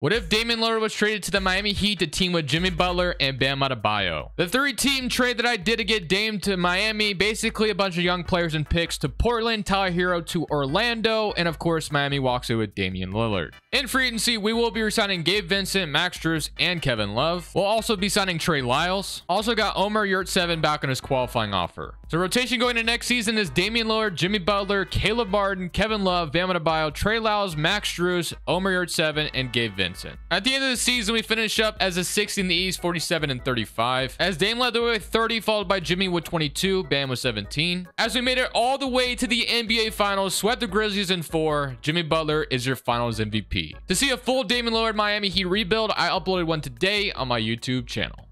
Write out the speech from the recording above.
What if Damian Lillard was traded to the Miami Heat to team with Jimmy Butler and Bam Adebayo? The three-team trade that I did to get Dame to Miami, basically a bunch of young players and picks to Portland, Tyler Herro to Orlando, and of course Miami walks away with Damian Lillard. In free agency, we will be resigning Gabe Vincent, Max Strus, and Kevin Love. We'll also be signing Trey Lyles. Also got Omer Yurtseven back on his qualifying offer. So rotation going to next season is Damian Lillard, Jimmy Butler, Caleb Martin, Kevin Love, Bam Adebayo, Trey Lyles, Max Strus, Omer Yurtseven, and Gabe Vincent. At the end of the season, we finish up as a 60 in the East, 47 and 35. As Dame led the way with 30, followed by Jimmy with 22, Bam with 17. As we made it all the way to the NBA Finals, swept the Grizzlies in four. Jimmy Butler is your Finals MVP. To see a full Damian Lillard Miami Heat rebuild, I uploaded one today on my YouTube channel.